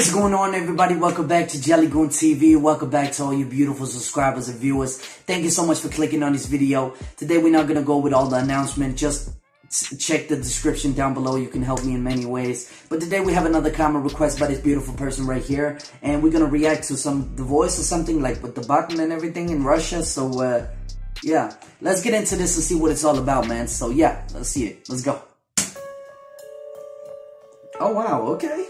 is going on, everybody? Welcome back to Jelly Goon TV. Welcome back to all you beautiful subscribers and viewers. Thank you so much for clicking on this video. Today, we're not gonna go with all the announcement. Just check the description down below. You can help me in many ways. But today, we have another comment request by this beautiful person right here, and we're gonna react to some the voice or something like with the button and everything in Russia. So, uh, yeah, let's get into this and see what it's all about, man. So, yeah, let's see it. Let's go. Oh wow, okay.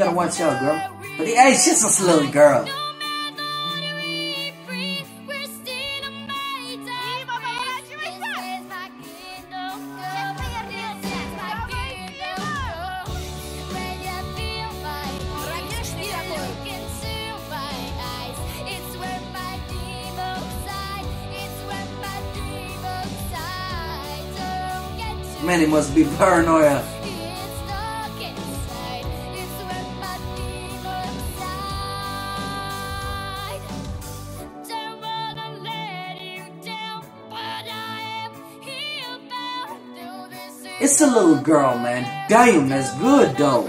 gotta watch out, girl. But the hey, she's a little girl. Man, it must be paranoia. It's a little girl, man. Damn, that's good, though.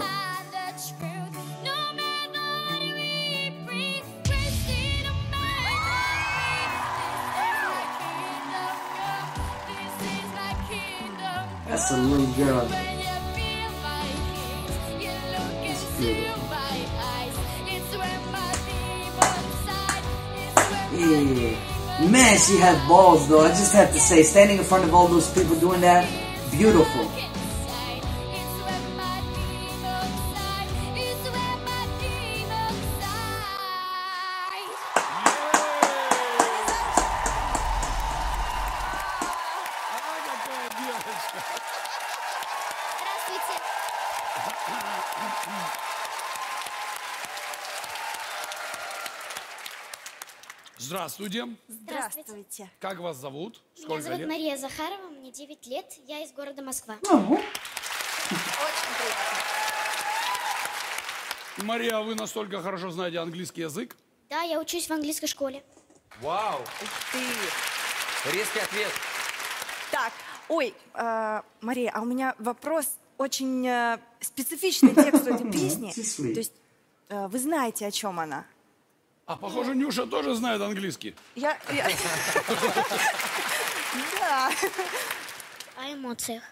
That's a little girl. Yeah. Man, she had balls though. I just have to say, standing in front of all those people doing that, beautiful. Здравствуйте. Здравствуйте. Здравствуйте. Как вас зовут? Меня Сколько зовут лет? Мария Захарова, мне 9 лет, я из города Москва. Ну, Очень приятно. Мария, а вы настолько хорошо знаете английский язык? Да, я учусь в английской школе. Вау! Ух ты. Резкий ответ. Так, ой, э, Мария, а у меня вопрос очень э, специфичный текст этой песни. То есть э, вы знаете, о чем она? А похоже, Нюша тоже знает английский. Я... я- Да. О эмоциях.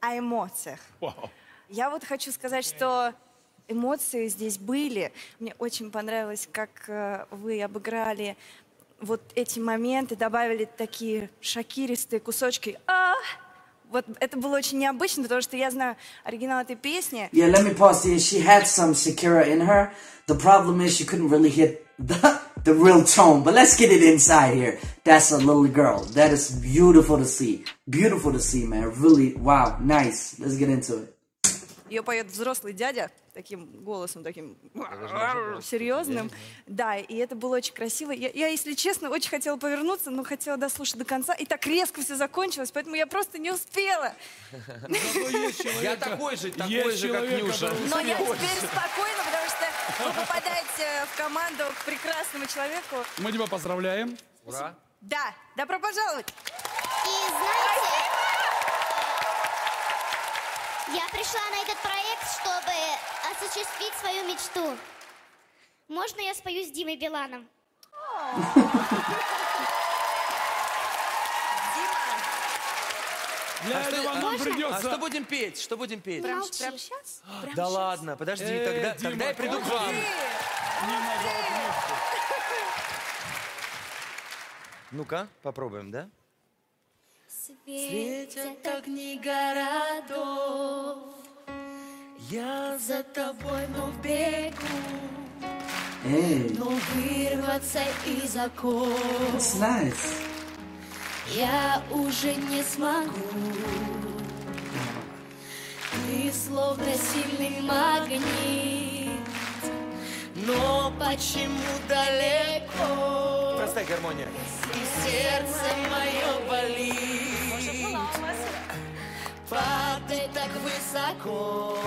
О эмоциях. Вау. Я вот хочу сказать, что эмоции здесь были. Мне очень понравилось, как э, вы обыграли вот эти моменты, добавили такие шокиристые кусочки. А! Вот это было очень необычно, потому что я знаю оригинал этой песни. Yeah, let me pause here. She had some Shakira in her. The problem is she couldn't really hit the, the real tone. But let's get it inside here. That's a little girl. That is beautiful to see. Beautiful to see, man. Really, wow, nice. Let's get into it. Ее поет взрослый дядя таким голосом, таким серьезным. Да, и это было очень красиво. Я, я, если честно, очень хотела повернуться, но хотела дослушать до конца. И так резко все закончилось, поэтому я просто не успела. Я такой же, такой же, как Нюша. Но я теперь спокойна, потому что вы попадаете в команду к прекрасному человеку. Мы тебя поздравляем. Ура! Да, добро пожаловать. И знаете, я пришла на этот проект, чтобы осуществить свою мечту. Можно я спою с Димой Биланом? Для А что- этого а-? А придется... что будем петь? Что будем петь? Прям, прям сейчас? Прям Да сейчас? ладно, подожди, Э, тогда, Дима, тогда я приду к вам. Ну-ка, попробуем, да? Светят огни городов, я за тобой, но бегу, Hey, но вырваться из оков nice. я уже не смогу. Ты Ты словно сильный магнит Но почему далеко Простая гармония. И сердце мое болит Падай так высоко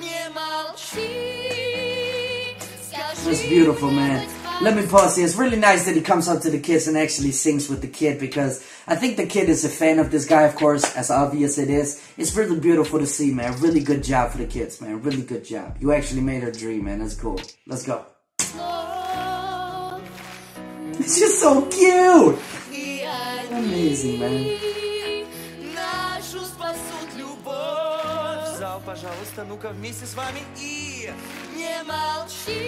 Не молчи Скажи That's beautiful, мне man. хоть Let me pause here. It's really nice that he comes up to the kids and actually sings with the kid because I think the kid is a fan of this guy, of course, as obvious it is. It's really beautiful to see, man. Really good job for the kids, man. Really good job. You actually made her dream, man. That's cool. Let's go. слов It's just so cute. И Amazing, man. они нашу спасут любовь В зал, пожалуйста, ну-ка вместе с вами и... Не молчи,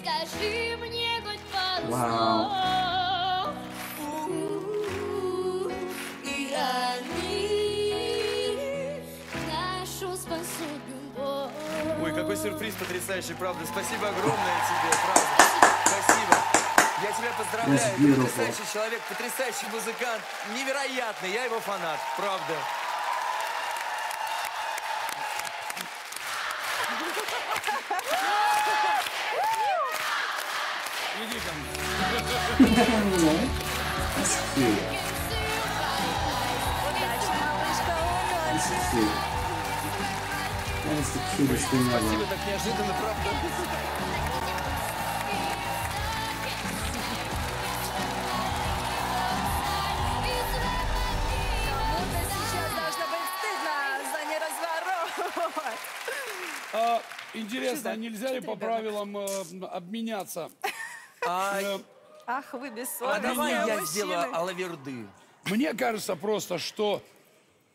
скажи мне хоть пару Вау. слов. Какой сюрприз потрясающий, правда. Спасибо огромное тебе, правда. Спасибо. Я тебя поздравляю. Ты потрясающий человек, потрясающий музыкант. Невероятный, я его фанат, правда. Иди ко мне. That's cute. Спасибо, так неожиданно, правда. Кому-то сейчас должно быть стыдно за неразворот. А, интересно, а нельзя ли по правилам э, обменяться? Э, Ах, вы а бессовестные давай я мужчины. сделаю алаверды. Мне кажется просто, что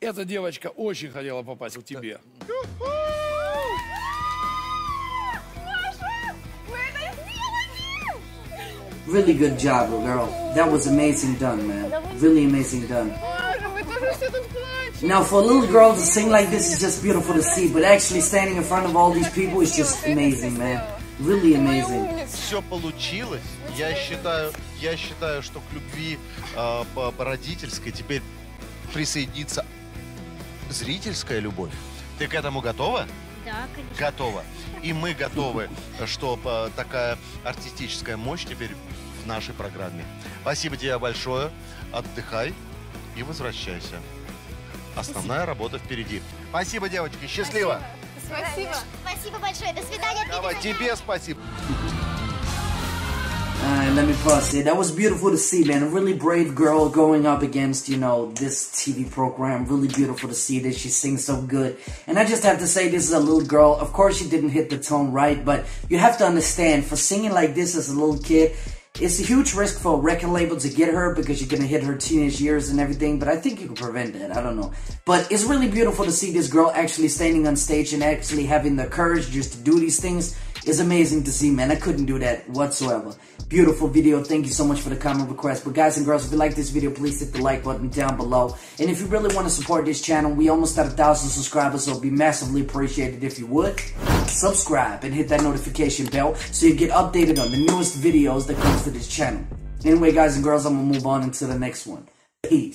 эта девочка очень хотела попасть к тебе. Really good job, girl. That was amazing done, man. Really amazing done. Now, for a little girl to sing like this is just beautiful to see, but actually standing in front of all these people is just amazing, man. Really amazing. все получилось. Я считаю, я считаю, что к любви э, по, по родительской теперь присоединится зрительская любовь. Ты к этому готова? Да, конечно. Готова. И мы готовы, что э, такая артистическая мощь теперь в нашей программе. Спасибо тебе большое. Отдыхай и возвращайся. Основная работа впереди. Спасибо, девочки. Счастливо. Спасибо. Спасибо большое. До свидания. Давай, тебе спасибо. Let me pause it. That was beautiful to see, man. A really brave girl going up against, you know, this TV program. Really beautiful to see that she sings so good. And I just have to say, this is a little girl. Of course, she didn't hit the tone right, but you have to understand, for singing like this as a little kid, it's a huge risk for a record label to get her because you're gonna hit her teenage years and everything, but I think you can prevent that. I don't know. But it's really beautiful to see this girl actually standing on stage and actually having the courage just to do these things. It's amazing to see, man. I couldn't do that whatsoever. Beautiful video. Thank you so much for the comment request. But guys and girls, if you like this video, please hit the like button down below. And if you really want to support this channel, we almost at a thousand subscribers, so it'd be massively appreciated if you would subscribe and hit that notification bell so you get updated on the newest videos that comes to this channel. Anyway, guys and girls, I'm gonna move on into the next one. Peace.